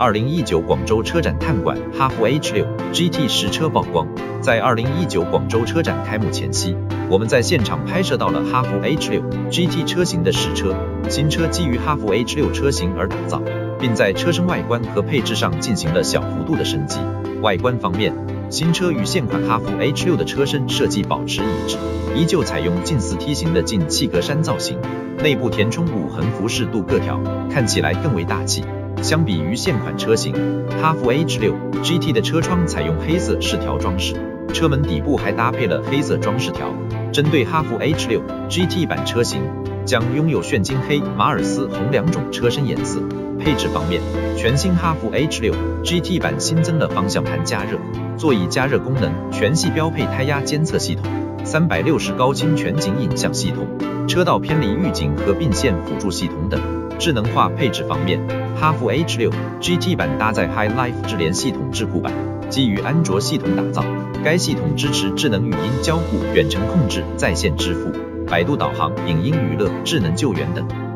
二零一九广州车展探馆哈弗 H 六 GT 实车曝光。在二零一九广州车展开幕前夕，我们在现场拍摄到了哈弗 H 六 GT 车型的实车。新车基于哈弗 H 六车型而打造，并在车身外观和配置上进行了小幅度的升级。外观方面，新车与现款哈弗 H 六的车身设计保持一致，依旧采用近似梯形的进气格栅造型，内部填充五横幅式镀铬条，看起来更为大气。相比于现款车型，哈弗 H 六 GT 的车窗采用黑色饰条装饰，车门底部还搭配了黑色装饰条。针对哈弗 H 六 GT 版车型，将拥有炫金黑、马尔斯红两种车身颜色。配置方面，全新哈弗 H 六 GT 版新增了方向盘加热、座椅加热功能，全系标配胎压监测系统、三百六十高清全景影像系统、车道偏离预警和并线辅助系统等。智能化配置方面，哈弗 H 六 GT 版搭载 High Life 智联系统智库版，基于安卓系统打造。该系统支持智能语音交互、远程控制、在线支付、百度导航、影音娱乐、智能救援等。